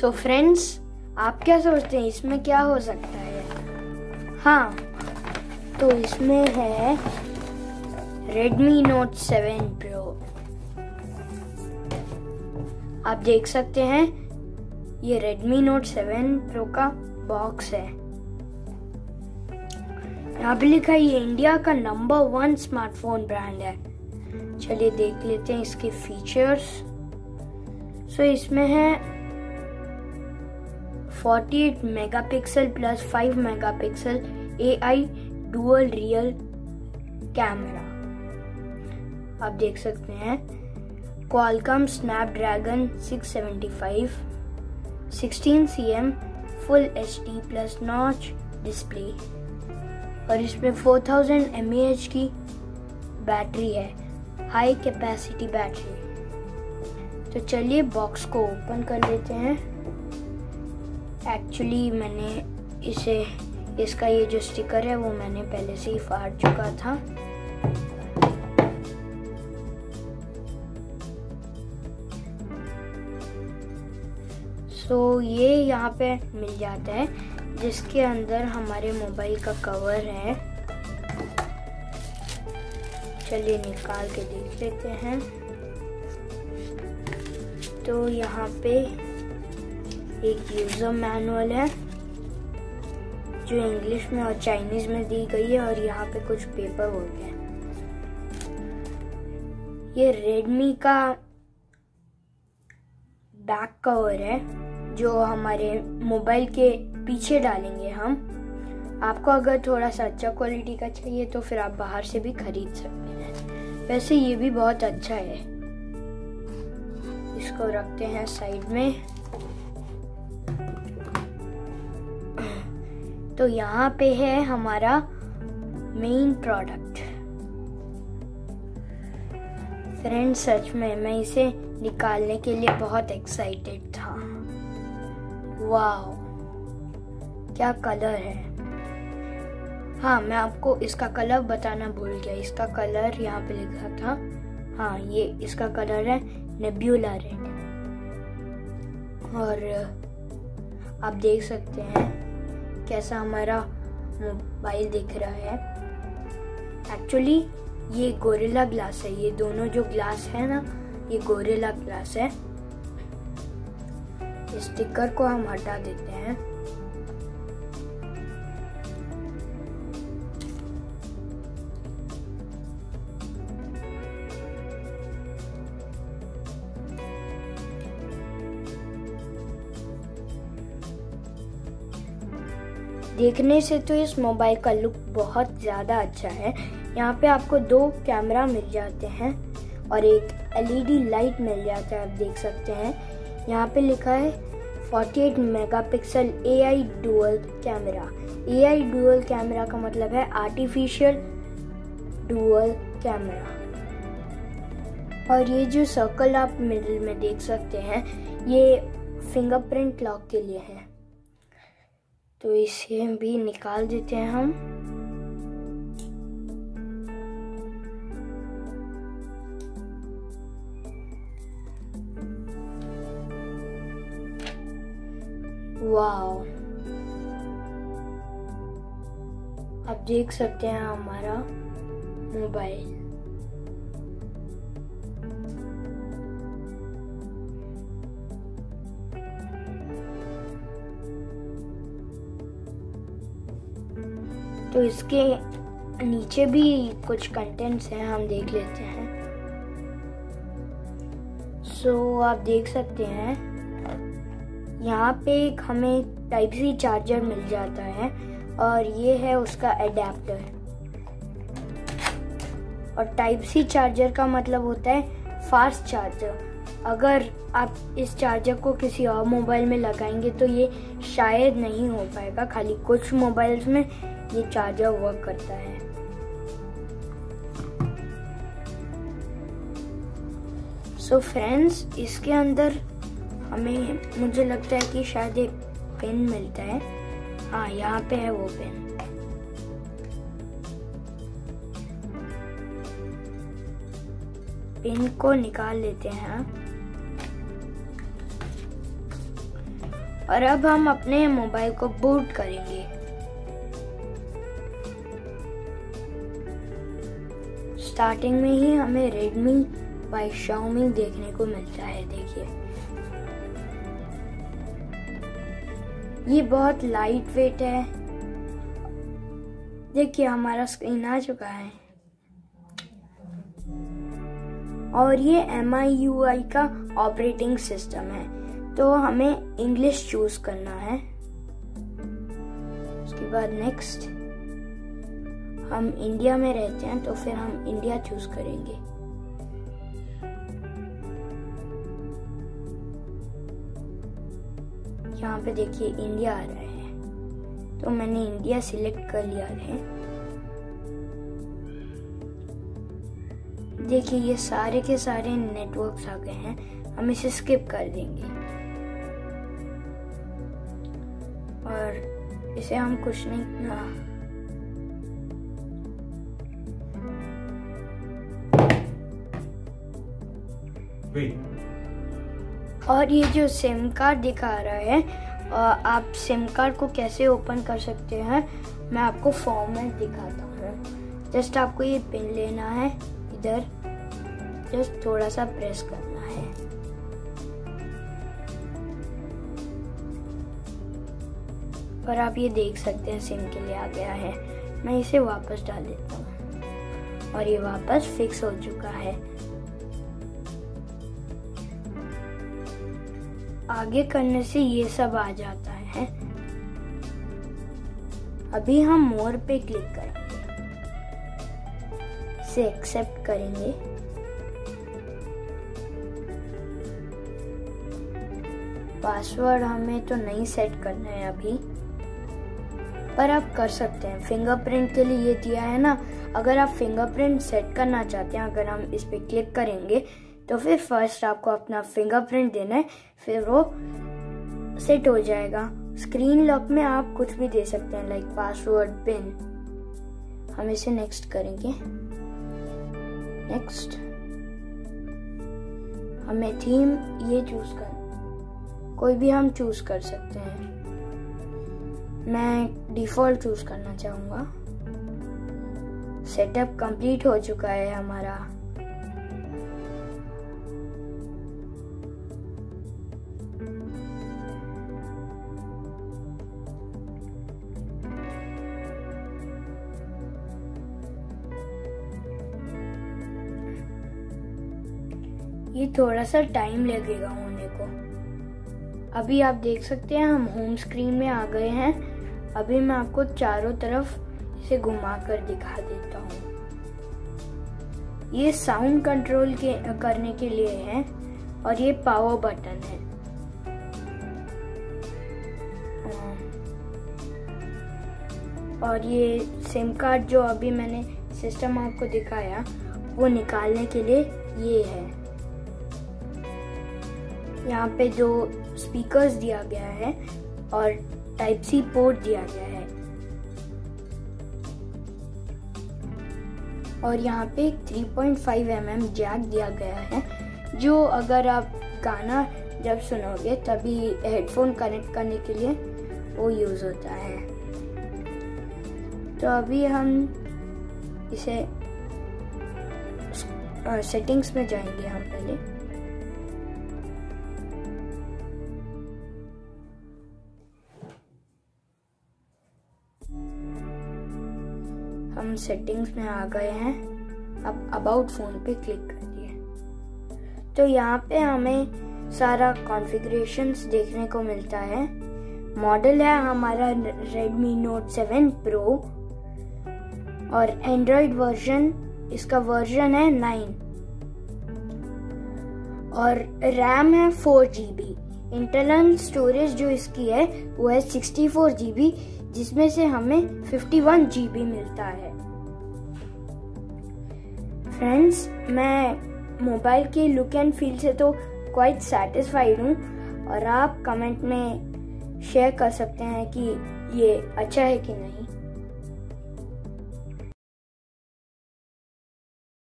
सो so friends आप क्या सोचते हैं? इसमें क्या हो सकता है? हाँ तो इसमें है Redmi Note 7 Pro आप देख सकते हैं ये Redmi Note 7 Pro का बॉक्स है। यहाँ पे लिखा है ये इंडिया का नंबर वन स्मार्टफ़ोन ब्रांड है। चलिए देख लेते हैं इसके फीचर्स सो so, इसमें है 48 megapixel plus 5 megapixel AI dual rear camera आप देख सकते हैं। Qualcomm Snapdragon 675 16 cm full H D plus notch display और इसमें 4000 mAh की बैटरी है। हाई कैपेसिटी बैटरी तो चलिए बॉक्स को ओपन कर लेते हैं। एक्चुअली मैंने इसे, इसका ये जो स्टिकर है, वो मैंने पहले से ही फाड़ चुका था। सो ये यहाँ पे मिल जाता है, जिसके अंदर हमारे मोबाइल का कवर है। चलिए निकाल के देख लेते हैं। तो यहाँ पे एक यूज़र मैनुअल है, जो इंग्लिश में और चाइनीज़ में दी गई है और यहाँ पे कुछ पेपर वर्क है। ये रेडमी का बैक कवर है, जो हमारे मोबाइल के पीछे डालेंगे हम। आपको अगर थोड़ा सा अच्छा क्वालिटी का चाहिए तो फिर आप बाहर से भी खरीद सकते हैं। वैसे ये भी बहुत अच्छा है। इसको रखते हैं साइड में। तो यहाँ पे है हमारा मेन प्रोडक्ट फ्रेंड सच में मैं इसे निकालने के लिए बहुत एक्साइटेड था। वाह क्या कलर है? हाँ मैं आपको इसका कलर बताना भूल गया। इसका कलर यहाँ पे लिखा था। हाँ ये इसका कलर है नेब्यूला रेड और आप देख सकते हैं कैसा हमारा मोबाइल दिख रहा है। एक्चुअली ये गोरिल्ला ग्लास है। ये दोनों जो ग्लास है ना, ये गोरिल्ला ग्लास है। स्टिकर को हम हटा देते हैं। देखने से तो इस मोबाइल का लुक बहुत ज़्यादा अच्छा है। यहाँ पे आपको दो कैमरा मिल जाते हैं और एक एलईडी लाइट मिल जाता है, आप देख सकते हैं। यहाँ पे लिखा है 48 megapixel AI dual camera. AI dual camera का मतलब है आर्टिफिशियल डुअल कैमरा। और ये जो सर्कल आप मिडिल में देख सकते हैं, ये फिंगरप्रिंट लॉक के लिए है। तो इसे भी निकाल देते हैं हम। वाओ। आप देख सकते हैं हमारा मोबाइल। तो इसके नीचे भी कुछ कंटेंट्स हैं हम देख लेते हैं। सो so, आप देख सकते हैं यहाँ पे हमें टाइप सी चार्जर मिल जाता है और ये है उसका एडेप्टर और टाइप सी चार्जर का मतलब होता है फास्ट चार्जर अगर आप इस चार्जर को किसी और मोबाइल में लगाएँगे तो ये शायद नहीं हो पाएगा। खाली कुछ मोबाइल्स में ये चार्जर वर्क करता है। सो so फ्रेंड्स इसके अंदर हमें, मुझे लगता है कि शायद एक पेन मिलता है। हाँ यहाँ पे है वो पेन पेन को निकाल लेते हैं और अब हम अपने मोबाइल को बूट करेंगे। स्टार्टिंग में ही हमें रेडमी बाई शाओमी देखने को मिलता है, देखिए। ये बहुत लाइट वेट है। देखिए, हमारा स्क्रीन आ चुका है। और ये एम आई यू आई का ऑपरेटिंग सिस्टम है। तो हमें इंग्लिश चूज़ करना है। उसके बाद नेक्स्ट हम इंडिया में रहते हैं तो फिर हम इंडिया चूज़ करेंगे। यहाँ पे देखिए, इंडिया आ रहा है। तो मैंने इंडिया सिलेक्ट कर लिया है। देखिए, ये सारे के सारे नेटवर्क्स आ गए हैं। हम इसे स्किप कर देंगे। और इसे हम कुछ नहीं ना और ये जो सिम कार्ड दिखा रहा है आप सिम कार्ड को कैसे ओपन कर सकते हैं, मैं आपको फॉर्मेट दिखाता हूँ। जस्ट आपको ये पिन लेना है, इधर। जस्ट थोड़ा सा प्रेस करना है। और आप ये देख सकते हैं सिम के लिए आ गया है। मैं इसे वापस डाल देता हूँ। और ये वापस फिक्स हो चुका है। आगे करने से ये सब आ जाता है। अभी हम मोर पे क्लिक करेंगे। इसे एक्सेप्ट करेंगे। पासवर्ड हमें तो नहीं सेट करना है अभी। पर आप कर सकते हैं। फिंगरप्रिंट के लिए ये दिया है ना, अगर आप फिंगरप्रिंट सेट करना चाहते हैं, अगर हम इस पर क्लिक करेंगे तो फिर फ़र्स्ट आपको अपना फिंगरप्रिंट देना है, फिर वो सेट हो जाएगा। स्क्रीन लॉक में आप कुछ भी दे सकते हैं लाइक पासवर्ड पिन हम इसे नेक्स्ट करेंगे। नेक्स्ट हमें थीम ये चूज़ कर, कोई भी हम चूज़ कर सकते हैं। मैं डिफ़ॉल्ट चूज़ करना चाहूँगा। सेटअप कंप्लीट हो चुका है हमारा। ये थोड़ा सा टाइम लगेगा होने को। अभी आप देख सकते हैं, हम होम स्क्रीन में आ गए हैं। अभी मैं आपको चारों तरफ़ इसे घुमा कर दिखा देता हूँ। ये साउंड कंट्रोल के, करने के लिए है और ये पावर बटन है। और ये सिम कार्ड जो अभी मैंने सिस्टम आपको दिखाया, वो निकालने के लिए ये है। यहाँ पे जो स्पीकर्स दिया गया है और टाइप सी पोर्ट दिया गया है। और यहाँ पे 3.5 पॉइंट mm जैक दिया गया है, जो अगर आप गाना जब सुनोगे तभी हेडफोन कनेक्ट करने के लिए वो यूज़ होता है। तो अभी हम इसे सेटिंग्स में जाएँगे हम पहले। हम सेटिंग्स में आ गए हैं। अब अबाउट फ़ोन पे क्लिक करिए। तो यहाँ पे हमें सारा कॉन्फ़िगरेशंस देखने को मिलता है। मॉडल है हमारा Redmi Note 7 Pro और एंड्रॉयड वर्जन इसका वर्जन है 9 और रैम है four G B internal storage जो इसकी है, वो है सिक्सटी फोर जी बी जिसमें से हमें 51 जीबी मिलता है। फ्रेंड्स मैं मोबाइल के लुक एंड फील से तो क्वाइट सेटिस्फाइड हूँ और आप कमेंट में शेयर कर सकते हैं कि ये अच्छा है कि नहीं।